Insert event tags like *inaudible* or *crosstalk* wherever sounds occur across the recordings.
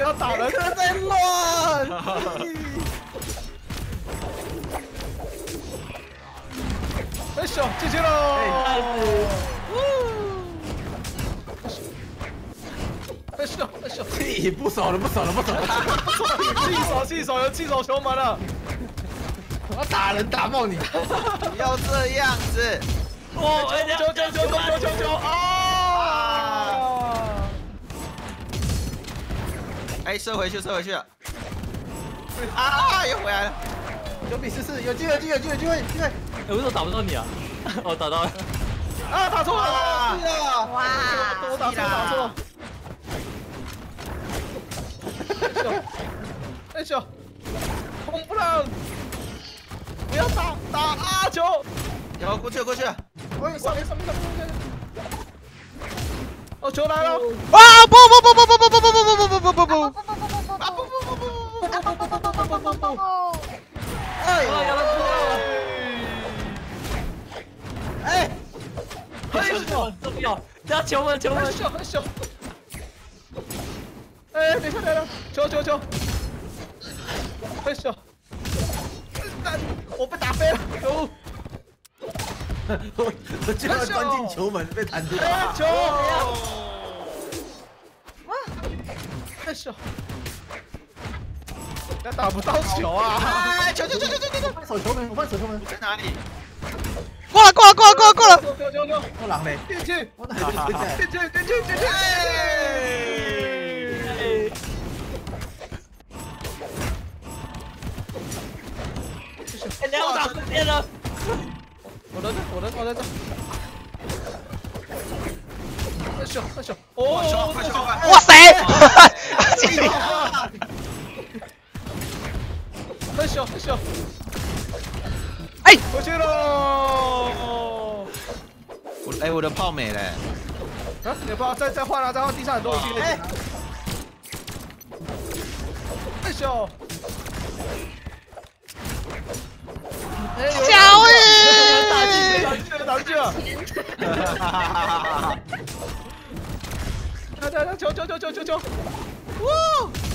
不要打人，他在乱。哎咻，进去喽！哎咻，哎咻，气不手了，不手了，不手了。*laughs* 气手，气手，有气手球门了！我打人打爆你！不要这样子！哦，球球球球球球球啊！哎，射回去，射回去了！啊，又回来了！九比十四，有机会，有机会，有机会，机会，机会！哎，为什么打不到你啊？*laughs* 哦，打到了！啊，打错了！哇！我打错，打错！哎咻！红不让！不要打打阿九！有过去过去！喂，上面上面上面上面！哦，球来了！啊！不不不不不不不不不不不不不不不！不不不不不不不不不不不不！哎呀！哎！哎呦，重要！等下球门球门！很小很小。哎，等一下来了！球球球！我我居然钻进球门，被弹出。球！哇！太小！他打不到球啊！哎，球球球球球球！换手球门，我换手球门在哪里？过了过了过了过了过了！球球球！我狼嘞！进去！我哪里进去？进去进去进去！哎，两个打不见了！我在这，我在，我在这。快秀，快秀！哦，快秀！哇塞！快秀，快秀！哎，回去喽！我哎，我的炮没了。啊，你炮再再换了，再换地上很多武器。哎，快秀！小雨，打进去，打进去，打进去了！来来来，球球球球球球！哇，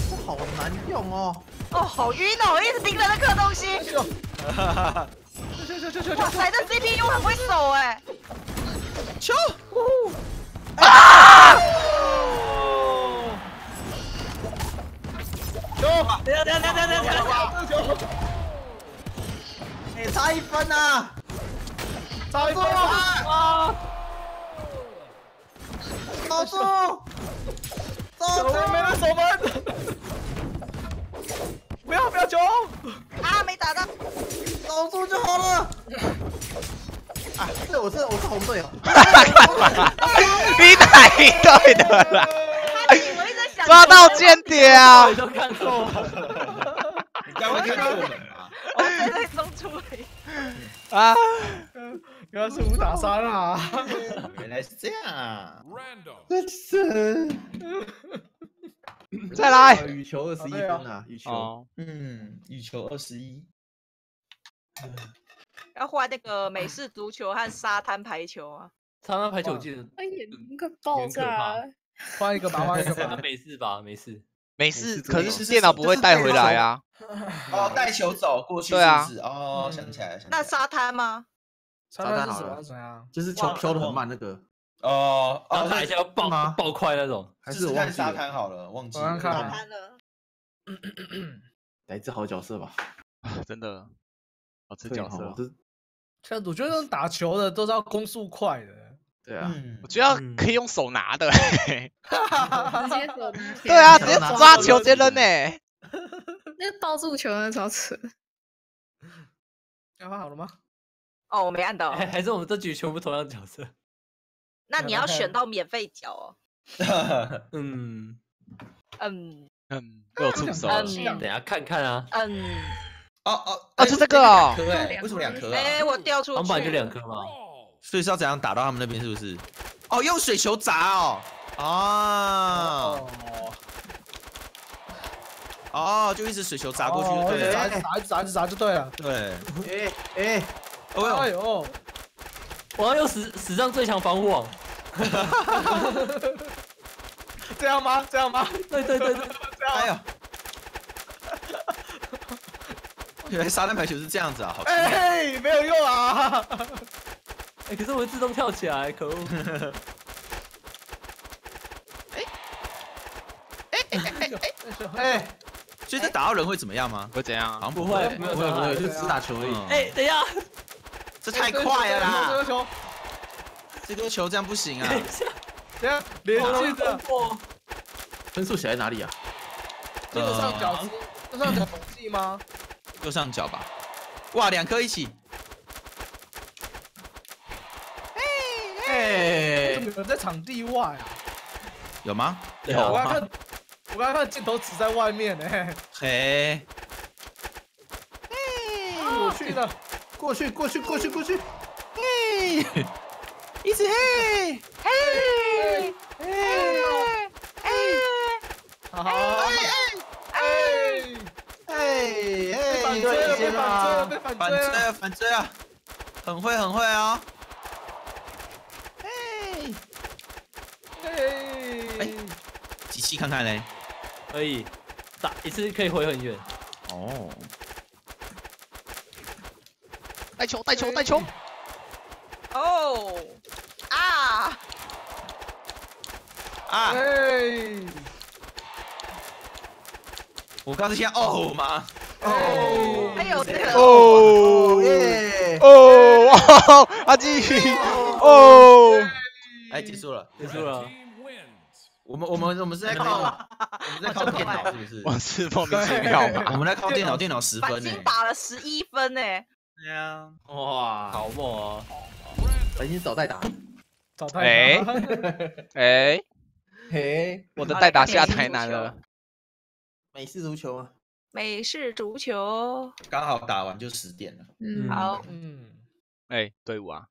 这好难用哦！哦，好晕哦，一直盯着那颗东西。球！球球球球球！哇塞，这 CPU 很会守哎！球！啊！球！等下等下等下等下等下！球！哎，差一分呐！差一分啊！守住！守住！没人守门！不要不要球！啊，没打到！守住就好了。啊，是我是我是红队哦。你哪一队的啦？我一直想抓到间谍啊！都看错了。你刚刚看到我们吧？我在在中出来。啊！原来是五打三啊！*laughs* 原来是这样啊！这 *laughs* 是。*laughs* 再来。羽球二十一分啊！羽球。嗯，羽球二十一。要换那个美式足球和沙滩排球啊！沙滩排球我记得，哎呀，快爆炸！换一个吧，换一个吧。没事吧？没事。没事，可是电脑不会带回来啊。哦，带球走过去。对啊。哦，想起来了。那沙滩吗？沙滩好了？怎样？就是球飘的很慢那个。哦，然后打一下爆爆快那种。还是我看沙滩好了，忘记了。沙滩了。*clears throat* 来自好角色吧。啊，真的。好吃角色。像我觉得打球的都是要攻速快的。*laughs* 对啊，我觉得可以用手拿的。*laughs* 直接手拿。*laughs* 对啊，直接抓球直接扔呢。那个抱住球那超扯。要换好了吗？哦，我没按到。*laughs* 还是我们这局全部同样角色？*laughs* 那你要选到免费角哦。嗯 *laughs* 嗯嗯，有出手。等下看看啊。嗯。哦哦哦，就这个哦。哎为什么两颗？哎，我掉出去。王板就两颗吗？所以是要怎样打到他们那边？是不是？哦，用水球砸哦。哦。哦，就一直水球砸过去就，对了，砸砸砸砸就对了。对。哎哎，哎呦！我要用史史上最强防护网。*laughs* 这样吗？这样吗？对对对对，*laughs* 这样哎呦！*laughs* 原来沙滩排球是这样子啊，好。哎，没有用啊！哎，可是我会自动跳起来，可恶！哎，所以这打到人会怎么样吗？会怎样啊？好像不不会不会不会，就只打球而已。嗯哎，等一下，这太快了啦！这个球，这个球这样不行啊！*laughs* 等下连续的分数写在哪里啊？这个上角是这上角统计吗？右上角吧。哇，两颗一起。为哎什么，有人在场地外啊？有吗？有啊，我刚看，我刚看镜头只在外面呢。嘿，我去了，过去过去过去过去，嘿，*laughs* 一直嘿，哎哎好，哎哎哎被反哎，追了，被先反追了，啦，被反反追了。追啊，反追啊，很会很会哦。嘿，哎机器看看嘞。可以打一次可以回很远。哦，带球带球带球！哦啊！啊！哎我刚才先哦吗？哦还有这个哦耶！哦，阿基哦，哎，结束了。结束了，我们我们我们是在靠我们在靠电脑是不是？我是莫名其妙我嘛？们在靠电脑，电脑十分呢。金打了十一分呢。对啊，哇，好猛哦！白金早代打，找他。哎。*laughs* 哎，嘿，我的代打下台南了。美式足球啊，美式足球，刚好打完就十点了。嗯，好，嗯，哎，队伍啊，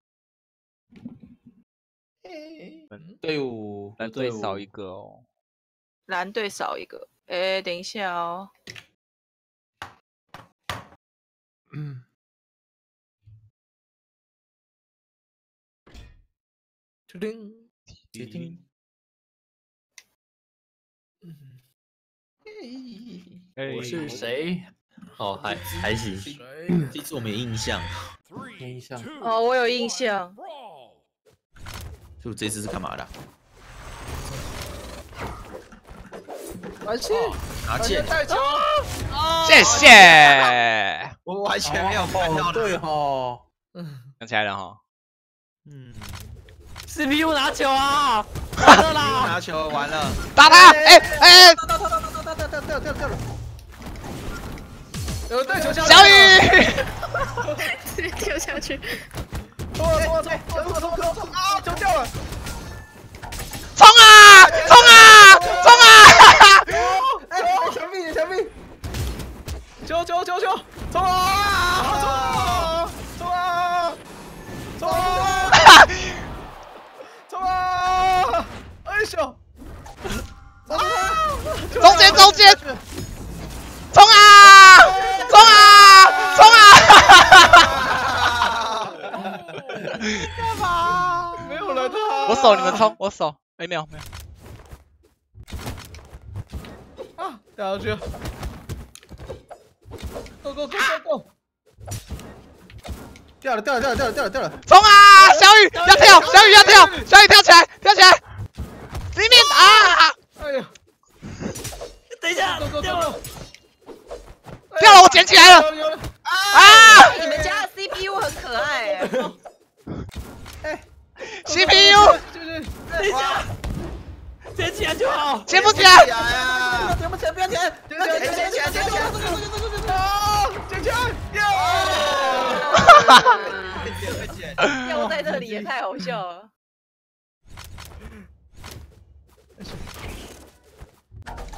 队伍蓝队少一个哦。蓝队少一个。哎，等一下哦，嗯，决定。决定。哎我是谁？哦，还还行。谁？这次我没印象，没印象。哦，我有印象。就这次是干嘛的？完气，拿剑，带球。谢谢，我完全没有看到哦，对哦，想起来了哈。嗯，CPU 拿球啊！完了啦！拿球完了，打他！哎哎，掉掉掉掉掉掉掉掉掉了！有人带球下。小雨，直接跳下去。冲啊冲啊冲啊冲啊冲啊冲啊！球掉了。冲啊冲啊冲啊！哎，墙壁墙壁，球球球球，冲啊！间中间，冲啊冲啊冲啊！*laughs* 没有！我守你们冲，我守。哎没有没有，啊！掉下去了。Go go go go go！掉了掉了掉了掉了掉了掉了！冲啊！小雨要跳，小雨要跳，小雨跳起来跳起来，里面啊！哎呀等一下掉了！掉了我捡起来了！啊你们家的 CPU 很可爱哎。！CPU 就是等一下，捡起来就好。捡不起来，呀！捡不起来，不要捡！捡起来捡起来捡起来捡起来！啊！捡起来！耶！快捡！掉 *laughs* 在这里也太好笑了。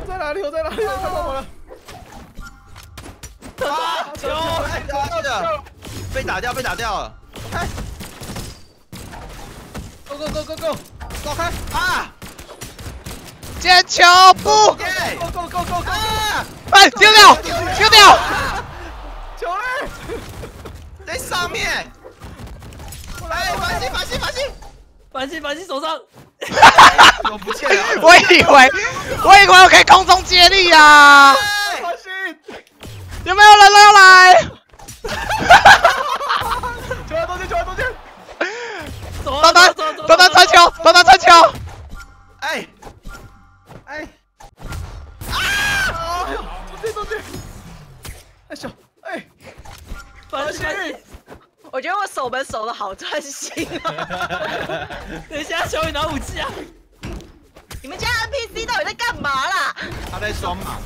我在哪里？我在哪里？看到我了！啊，球，哎，打掉的，被打掉，被打掉了。开，Go Go Go Go Go，走开！啊，捡球不 Go Go Go Go，啊，哎，丢掉，丢掉，球嘞！在上面。哎，反击，反击，反击！反击反击手上，怎么不见了？我以为，我以为我可以空中接力啊！哎小心！有没有人要来？球在中间，球在中间！走短短走走短短传球，短短传球，哎，哎！啊！中间中间！哎小哎！反击反击，我觉得我守门守的好专心啊！*laughs* 等一下，小雨拿武器啊！你们家 NPC 到底在干嘛啦？他在双马。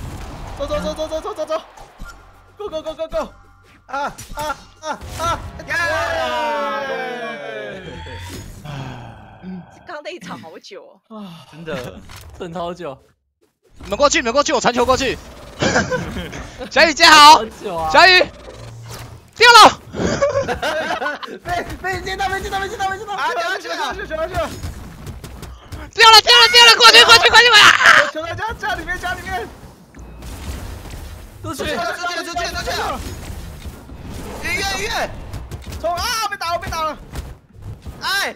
走走走走走走走走！Go Go Go Go Go！啊啊啊啊！刚刚那一场好久哦。真的等好久，你们过去，你们过去，我传球过去。*laughs* 小雨接好好，久啊！小雨丢了，被被接到，被接到，被接到，被接到！啊，掉下去了！去球去去！丢了，掉了，掉了，过去，过去，过去，过去！啊球在家家里面家里面！都去出去都，出去都，出去了，出去了！音乐，音乐！冲啊！被打了被打了！哎，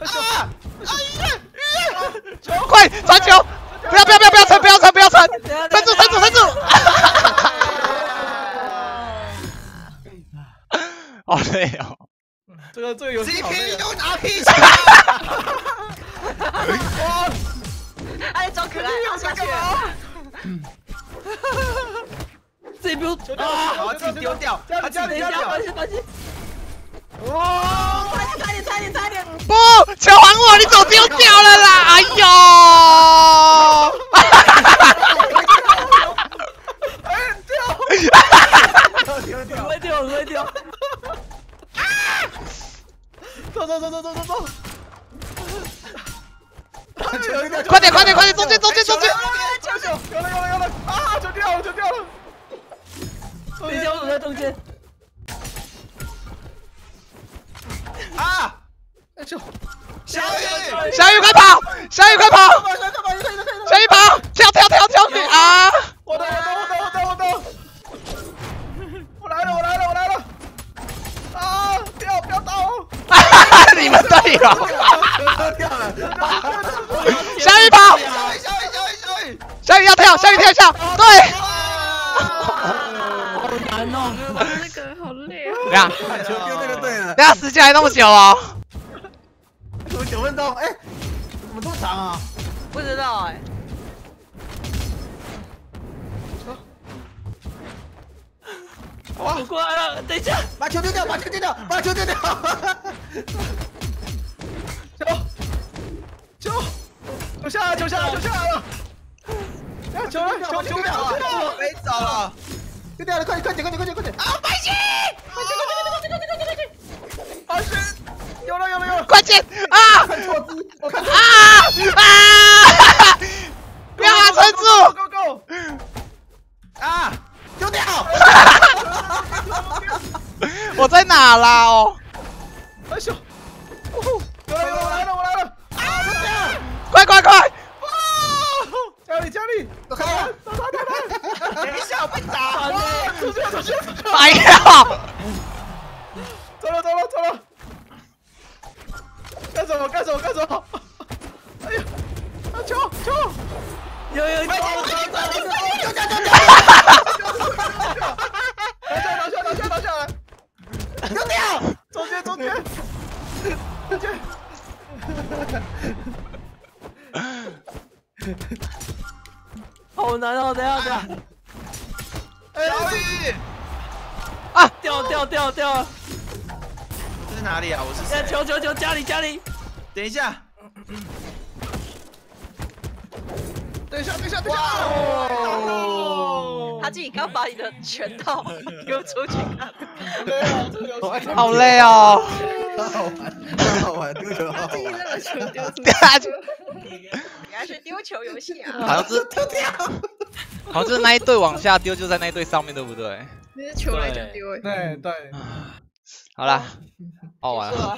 啊！啊，音乐，音乐！球！快传球！不要，不要，不要，不要传，不要传，不要传！撑住，撑住，撑住！哦对哦，这个最有。CPU 打皮球。*laughs* 哎，找可爱哈哈。CPU 啊！自己丢掉，啊，等一下，放心，放心。哦，快点，快点，快点，快点！不，球还我！你早丢掉了啦！哎呦。哈哈哈哈哈哈！快丢！哈丢！快丢！丢！走走走走走走走！快点，快点，快点，中间，中间，中间！球球有了有了有了！啊，球掉了球掉了！等一下，我走在中间。啊！哎球！小雨，小雨快跑！小雨快跑！干嘛干嘛？你看你看你小雨跑！跳跳跳跳跳！啊！我的我的我的我的我的！我来了我来了我来了！啊！不要不要打我！你们队友！看，掉了！小雨跑！小雨，下雨，小雨，下雨！小雨要跳，小雨跳一下，对。好难哦！那个好累啊！等下，把球丢那个队了，等下时间还那么久哦。怎么九分钟？哎，怎么这么长啊？不知道哎，我过来了，等一下，把球丢掉，把球丢掉，把球丢掉！球球球下来球下来球下来了！哎，球了球球掉了球掉了！没走了！丢掉了，快点快点快点快点快点！啊，白起！啊是！有了有了有了！关键啊看错姿，我看错啊啊！不要把撑住！！Go Go！啊！*laughs* 我在哪啦？哦，哎咻！有了我来了我来了！啊！快快快！家里家里！我看到了，打他打他！等一下，我被打！哇！出去了出去了出去了！哎呀！走了走了走了！干什么干什么干什么？哎呀！啊球球！有有！好难哦！等一下等一下，哎小雨，掉掉掉掉了！这是哪里啊？我是？球球球，家里家里！等一下，等一下等一下等一下！他自己刚把你的拳套丢 *laughs* 出去看，好累哦。好好玩，好好玩，丢球好好自己玩。那个球丢出大家你还是丢球游戏啊？好像是好像就是那一队往下丢，就在那一队上面，对不对？那是球来就丢哎。对对，好啦，*laughs* 好玩了。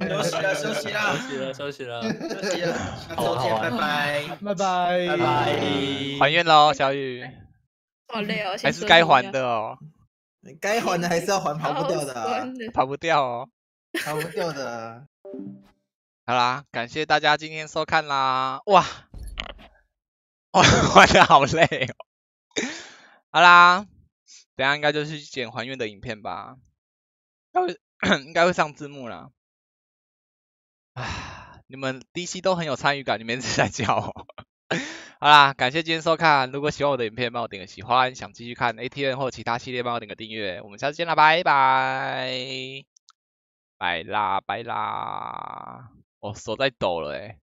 休息了，休息了，休息了，休息了，休息了，下周见，拜拜。拜拜拜拜。还愿喽，小雨，好累哦，还是该还的哦，该还的还是要还，跑不掉的。跑不掉哦。跑不掉的。好啦，感谢大家今天收看啦！哇，哇，玩的好累哦。*laughs* 好啦，等下应该就是剪还原的影片吧，应该会应该会上字幕啦。啊，你们 DC 都很有参与感，你们一直在叫我。*laughs* 好啦，感谢今天收看，如果喜欢我的影片，帮我点个喜欢，想继续看 ATN 或其他系列，帮我点个订阅。我们下次见啦，拜拜，拜啦拜啦。我，手在抖了诶。